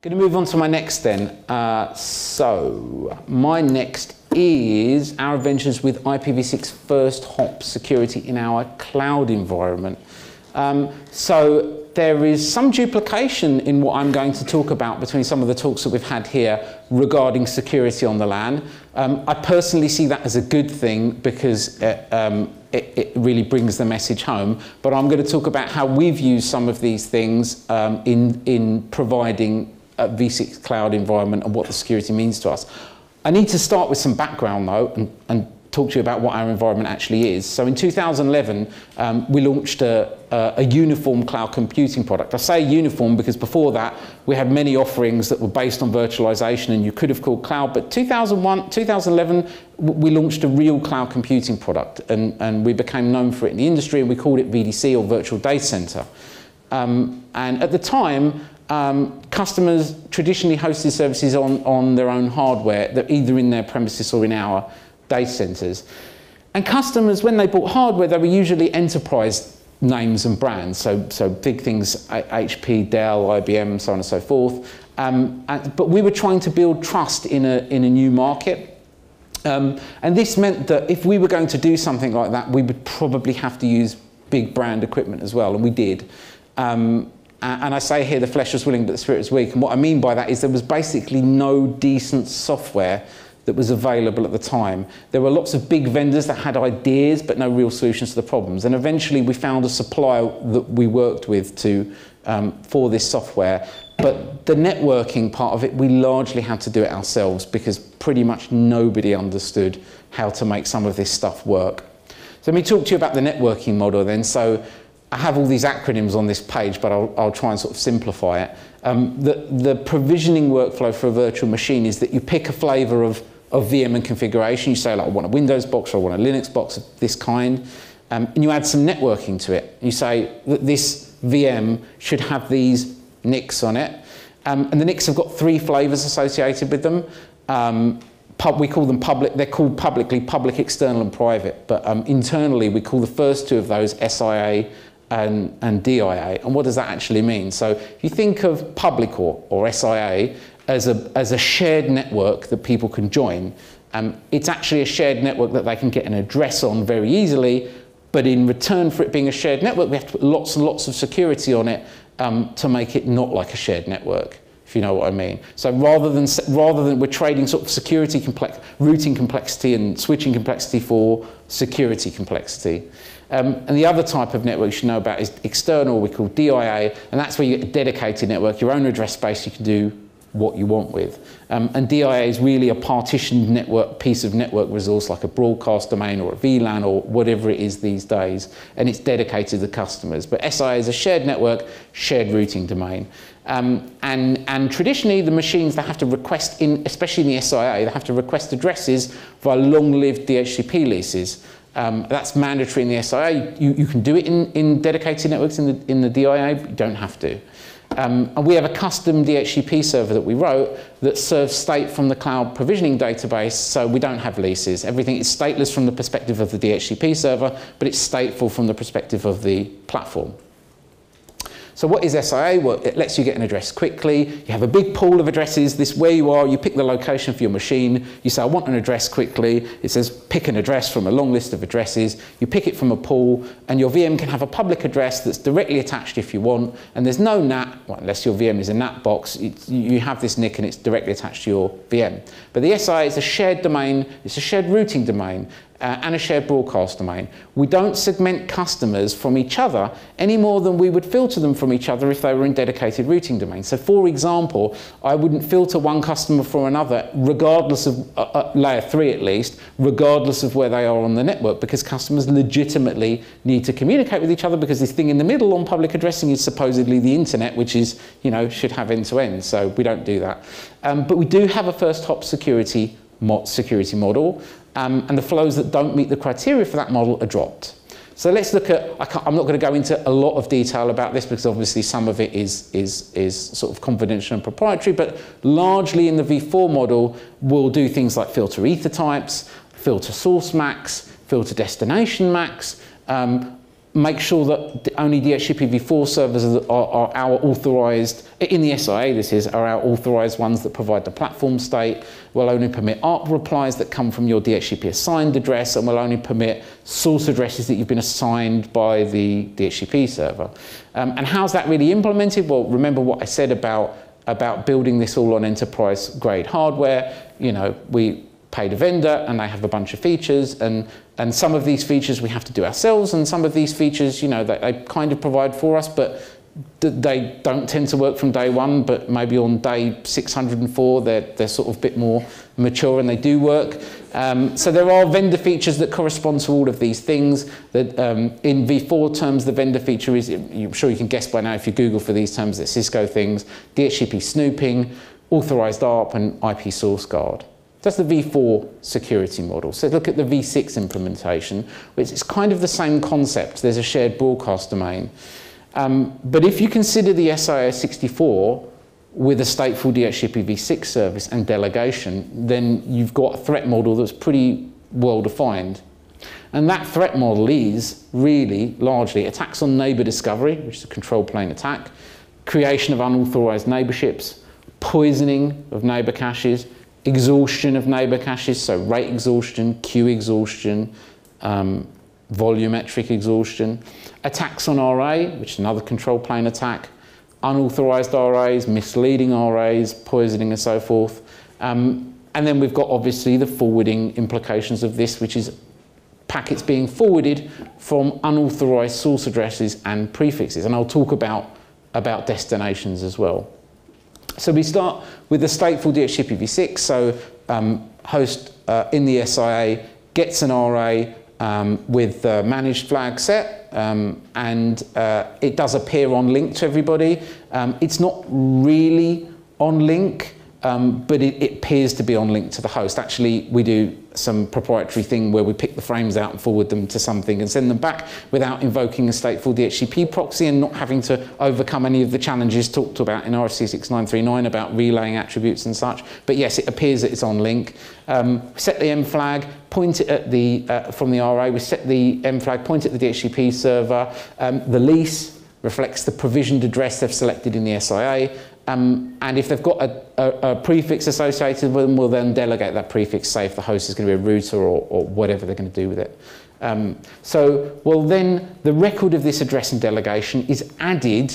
Going to move on to my next then. Uh, so, my next is our adventures with IPv6 first hop security in our cloud environment. Um, so, there is some duplication in what I'm going to talk about between some of the talks that we've had here regarding security on the LAN. Um, I personally see that as a good thing because it, um, it, it, really brings the message home. But I'm going to talk about how we've used some of these things um, in, in providing a V6 cloud environment and what the security means to us. I need to start with some background though and, and talk to you about what our environment actually is. So in 2011, um, we launched a, a, a, uniform cloud computing product. I say uniform because before that, we had many offerings that were based on virtualization and you could have called cloud, but 2001, 2011, we launched a real cloud computing product and, and we became known for it in the industry and we called it VDC or Virtual Data Center. Um, and at the time, um, customers traditionally hosted services on, on their own hardware, either in their premises or in our data centers. And customers, when they bought hardware, they were usually enterprise names and brands, so, so big things, HP, Dell, IBM, so on and so forth. Um, and, but we were trying to build trust in a, in a new market. Um, and this meant that if we were going to do something like that, we would probably have to use big brand equipment as well, and we did. Um, and I say here the flesh was willing but the spirit was weak. And what I mean by that is there was basically no decent software that was available at the time. There were lots of big vendors that had ideas but no real solutions to the problems. And eventually we found a supplier that we worked with to, um, for this software. But the networking part of it, we largely had to do it ourselves because pretty much nobody understood how to make some of this stuff work. So let me talk to you about the networking model then. So I have all these acronyms on this page, but I'll, I'll try and sort of simplify it. Um, the, the provisioning workflow for a virtual machine is that you pick a flavor of, of VM and configuration. You say, like, I want a Windows box or I want a Linux box of this kind. Um, and you add some networking to it. You say that this VM should have these NICs on it. Um, and the NICs have got three flavors associated with them. Um, pub, we call them public, they're called publicly public, external, and private. But um, internally, we call the first two of those SIA and, and DIA. And what does that actually mean? So if you think of public or, or SIA as a, as a shared network that people can join, um, it's actually a shared network that they can get an address on very easily, but in return for it being a shared network, we have to put lots and lots of security on it um, to make it not like a shared network if you know what I mean. So rather than, rather than we're trading sort of security complex, routing complexity and switching complexity for security complexity. Um, and the other type of network you should know about is external, we call DIA, and that's where you get a dedicated network, your own address space you can do what you want with. Um, and DIA is really a partitioned network piece of network resource like a broadcast domain or a VLAN or whatever it is these days, and it's dedicated to customers. But SIA is a shared network, shared routing domain. Um, and, and traditionally, the machines that have to request, in, especially in the SIA, they have to request addresses via long-lived DHCP leases. Um, that's mandatory in the SIA. You, you can do it in, in dedicated networks in the, in the DIA, but you don't have to. Um, and we have a custom DHCP server that we wrote that serves state from the cloud provisioning database, so we don't have leases. Everything is stateless from the perspective of the DHCP server, but it's stateful from the perspective of the platform. So what is SIA? Well, it lets you get an address quickly. You have a big pool of addresses. This where you are, you pick the location for your machine. You say, I want an address quickly. It says, pick an address from a long list of addresses. You pick it from a pool, and your VM can have a public address that's directly attached if you want, and there's no NAT, well, unless your VM is a NAT box, you have this NIC and it's directly attached to your VM. But the SIA is a shared domain, it's a shared routing domain, uh, and a shared broadcast domain. We don't segment customers from each other any more than we would filter them from each other if they were in dedicated routing domains. So for example, I wouldn't filter one customer from another regardless of, uh, uh, layer three at least, regardless of where they are on the network because customers legitimately need to communicate with each other because this thing in the middle on public addressing is supposedly the internet which is, you know, should have end to end. So we don't do that. Um, but we do have a first hop security security model um, and the flows that don't meet the criteria for that model are dropped. So let's look at, I am not going to go into a lot of detail about this because obviously some of it is, is, is sort of confidential and proprietary, but largely in the V4 model, we'll do things like filter ether types, filter source MACs, filter destination MACs, um, make sure that only DHCPv4 servers are, are, our authorized, in the SIA this is, are our authorized ones that provide the platform state. We'll only permit ARP replies that come from your DHCP assigned address and we'll only permit source addresses that you've been assigned by the DHCP server. Um, and how's that really implemented? Well, remember what I said about, about building this all on enterprise grade hardware. You know, we paid a vendor and they have a bunch of features and and some of these features we have to do ourselves and some of these features you know they, they kind of provide for us but they don't tend to work from day one but maybe on day 604 they're, they're sort of a bit more mature and they do work. Um, so there are vendor features that correspond to all of these things that um, in v4 terms the vendor feature is i'm sure you can guess by now if you google for these terms that cisco things dhcp snooping authorized arp and ip source guard that's the v4 security model. So look at the v6 implementation, which is kind of the same concept. There's a shared broadcast domain. Um, but if you consider the SIA 64 with a stateful DHCP v6 service and delegation, then you've got a threat model that's pretty well defined. And that threat model is really largely attacks on neighbor discovery, which is a control plane attack, creation of unauthorized neighborships, poisoning of neighbor caches, exhaustion of neighbor caches, so rate exhaustion, queue exhaustion, um, volumetric exhaustion, attacks on RA, which is another control plane attack, unauthorized RAs, misleading RAs, poisoning and so forth. Um, and then we've got obviously the forwarding implications of this, which is packets being forwarded from unauthorized source addresses and prefixes. And I'll talk about, about destinations as well. So we start with the stateful DHCPv6. So um, host uh, in the SIA gets an RA um, with the managed flag set um, and uh, it does appear on link to everybody. Um, it's not really on link, um, but it, it, appears to be on link to the host. Actually, we do some proprietary thing where we pick the frames out and forward them to something and send them back without invoking a stateful DHCP proxy and not having to overcome any of the challenges talked about in RFC 6939 about relaying attributes and such. But yes, it appears that it's on link. Um, set the M flag, point it at the, uh, from the RA, we set the M flag, point it at the DHCP server. Um, the lease reflects the provisioned address they've selected in the SIA. Um, and if they've got a, a, a, prefix associated with them, we'll then delegate that prefix, say if the host is going to be a router or, or whatever they're going to do with it. Um, so, well, then the record of this address and delegation is added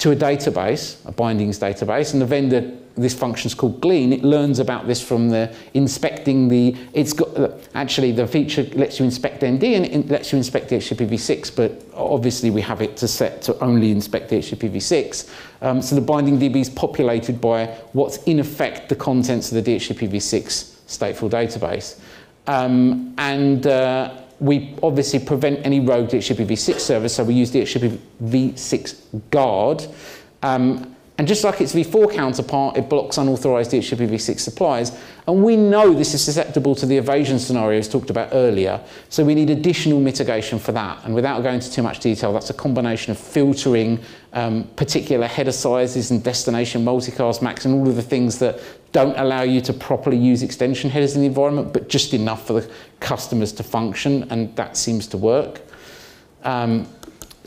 to a database, a bindings database, and the vendor this function is called glean. It learns about this from the inspecting the, it's got, actually the feature lets you inspect ND and it lets you inspect the DHCPv6, but obviously we have it to set to only inspect the DHCPv6. Um, so the binding DB is populated by what's in effect the contents of the DHCPv6 stateful database. Um, and uh, we obviously prevent any rogue DHCPv6 service, so we use the DHCPv6 guard. Um, and just like its v4 counterpart, it blocks unauthorized DHCPv6 supplies. And we know this is susceptible to the evasion scenarios talked about earlier. So we need additional mitigation for that. And without going into too much detail, that's a combination of filtering um, particular header sizes and destination multicast MACs and all of the things that don't allow you to properly use extension headers in the environment, but just enough for the customers to function. And that seems to work. Um,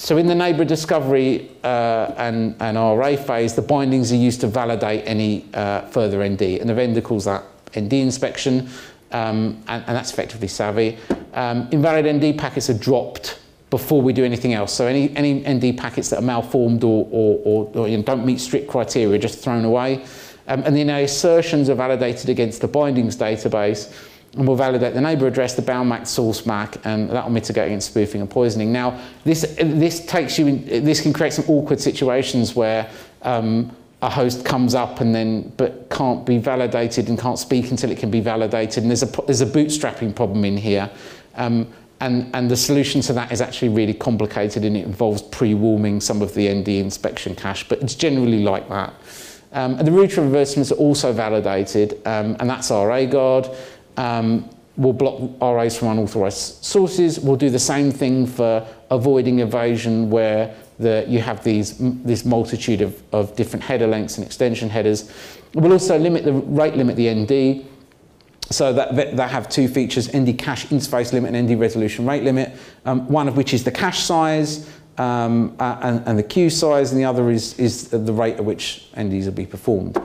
so in the neighbour discovery uh, and, and RA phase, the bindings are used to validate any uh, further ND, and the vendor calls that ND inspection, um, and, and, that's effectively SAVI. Um, invalid ND packets are dropped before we do anything else. So any, any ND packets that are malformed or, or, or, or you know, don't meet strict criteria are just thrown away. Um, and then assertions are validated against the bindings database and we'll validate the neighbor address, the bound MAC source MAC, and that will mitigate against spoofing and poisoning. Now, this, this takes you, in, this can create some awkward situations where um, a host comes up and then, but can't be validated and can't speak until it can be validated. And there's a, there's a bootstrapping problem in here. Um, and, and the solution to that is actually really complicated and it involves pre-warming some of the ND inspection cache, but it's generally like that. Um, and the router advertisements are also validated, um, and that's RA guard. Um, we'll block RAs from unauthorized sources. We'll do the same thing for avoiding evasion where the, you have these, this multitude of, of different header lengths and extension headers. We'll also limit the rate limit the ND. so that, that have two features, ND cache interface limit and ND resolution rate limit, um, one of which is the cache size um, uh, and, and, the queue size, and the other is, is the rate at which NDs will be performed.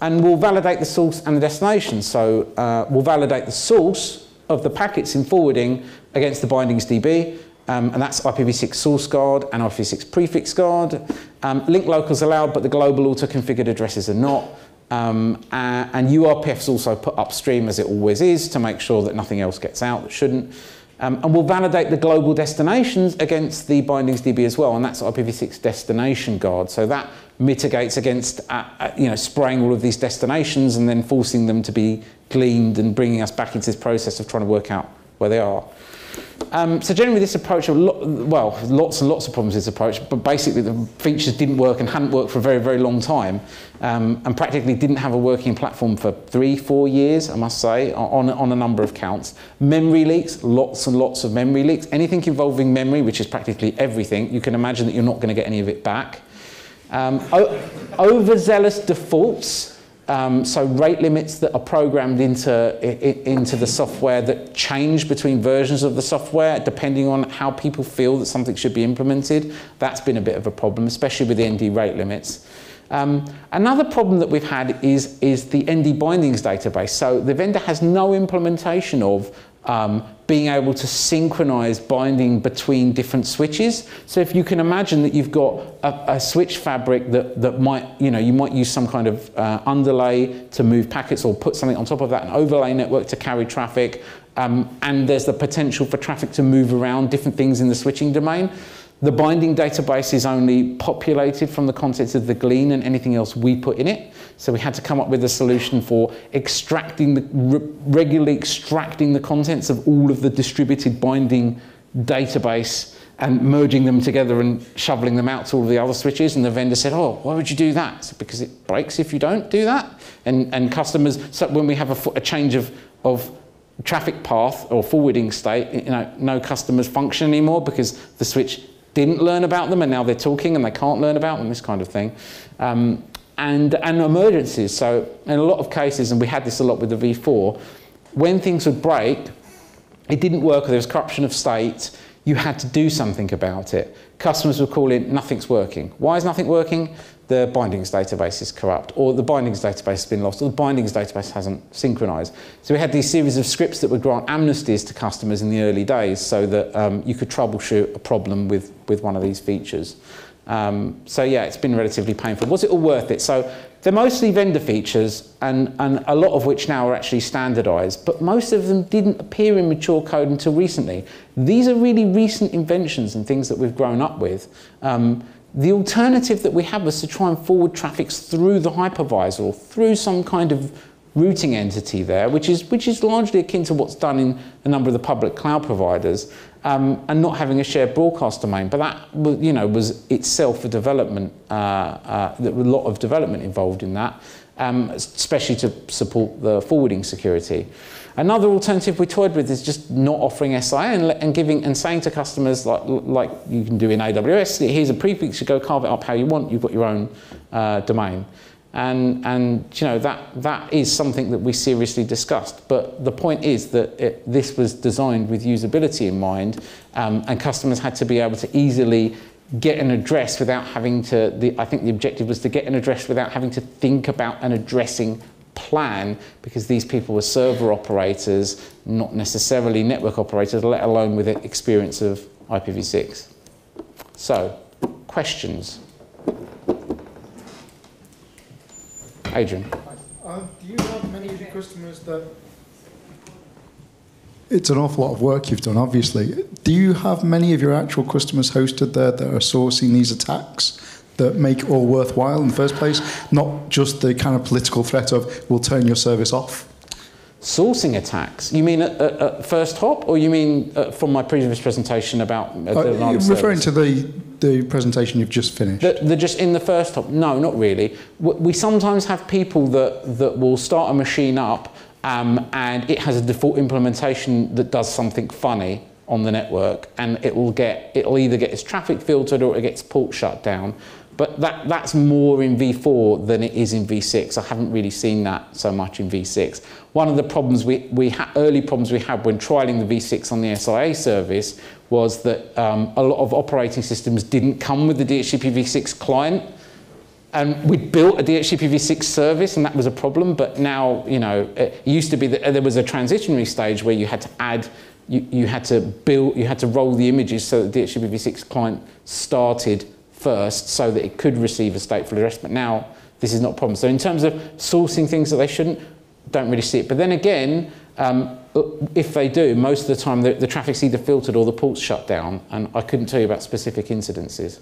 And we'll validate the source and the destination. So uh, we'll validate the source of the packets in forwarding against the bindings DB, um, and that's IPv6 source guard and IPv6 prefix guard. Um, link locals allowed, but the global auto-configured addresses are not. Um, and, and URPF is also put upstream as it always is to make sure that nothing else gets out that shouldn't. Um, and we'll validate the global destinations against the bindings DB as well, and that's IPv6 destination guard. So that mitigates against uh, uh, you know, spraying all of these destinations and then forcing them to be gleaned and bringing us back into this process of trying to work out where they are. Um, so generally this approach, well, lots and lots of problems with this approach, but basically the features didn't work and hadn't worked for a very, very long time um, and practically didn't have a working platform for three, four years, I must say, on, on a number of counts. Memory leaks, lots and lots of memory leaks. Anything involving memory, which is practically everything, you can imagine that you're not going to get any of it back. Um, overzealous defaults, um, so rate limits that are programmed into, into the software that change between versions of the software depending on how people feel that something should be implemented. That's been a bit of a problem, especially with the ND rate limits. Um, another problem that we've had is, is the ND bindings database. So the vendor has no implementation of um, being able to synchronize binding between different switches. So if you can imagine that you've got a, a switch fabric that, that might, you know, you might use some kind of uh, underlay to move packets or put something on top of that, an overlay network to carry traffic, um, and there's the potential for traffic to move around different things in the switching domain. The binding database is only populated from the contents of the glean and anything else we put in it. So we had to come up with a solution for extracting the, re regularly extracting the contents of all of the distributed binding database and merging them together and shoveling them out to all of the other switches. And the vendor said, oh, why would you do that? Because it breaks if you don't do that. And, and customers, so when we have a, a change of, of traffic path or forwarding state, you know, no customers function anymore because the switch didn't learn about them and now they're talking and they can't learn about them, this kind of thing. Um, and, and emergencies. So in a lot of cases, and we had this a lot with the V4, when things would break, it didn't work or there was corruption of state, you had to do something about it. Customers would call in, nothing's working. Why is nothing working? The bindings database is corrupt, or the bindings database has been lost, or the bindings database hasn't synchronized. So we had these series of scripts that would grant amnesties to customers in the early days so that um, you could troubleshoot a problem with, with one of these features. Um, so yeah, it's been relatively painful. Was it all worth it? So they're mostly vendor features, and, and a lot of which now are actually standardized, but most of them didn't appear in mature code until recently. These are really recent inventions and things that we've grown up with. Um, the alternative that we have was to try and forward traffic through the hypervisor or through some kind of routing entity there, which is, which is largely akin to what's done in a number of the public cloud providers um, and not having a shared broadcast domain. But that you know, was itself a development, uh, uh, a lot of development involved in that, um, especially to support the forwarding security. Another alternative we toyed with is just not offering SIA and, and, giving and saying to customers like, like you can do in AWS, here's a prefix, you go carve it up how you want, you've got your own uh, domain. And, and you know, that, that is something that we seriously discussed. But the point is that it, this was designed with usability in mind, um, and customers had to be able to easily get an address without having to, the, I think the objective was to get an address without having to think about an addressing plan because these people were server operators, not necessarily network operators, let alone with experience of IPv6. So, questions? Adrian. Uh, do you have many of your customers that it's an awful lot of work you've done, obviously. Do you have many of your actual customers hosted there that are sourcing these attacks that make it all worthwhile in the first place? Not just the kind of political threat of, we'll turn your service off? Sourcing attacks? You mean at, at, at first hop, or you mean uh, from my previous presentation about uh, the uh, Referring service? to the the presentation you've just finished? The, the just in the first Hop? No, not really. We sometimes have people that, that will start a machine up um, and it has a default implementation that does something funny on the network and it will get it'll either get its traffic filtered or it gets port shut down But that, that's more in V4 than it is in V6. I haven't really seen that so much in V6. One of the problems we, we early problems we had when trialing the V6 on the SIA service was that um, a lot of operating systems didn't come with the DHCP V6 client. And we built a DHCP V6 service, and that was a problem. But now, you know, it used to be that there was a transitionary stage where you had to add, you, you had to build, you had to roll the images so that the DHCP V6 client started first so that it could receive a stateful address. But now this is not a problem. So in terms of sourcing things that they shouldn't, don't really see it. But then again, um, if they do, most of the time the, the traffic's either filtered or the port's shut down, and I couldn't tell you about specific incidences.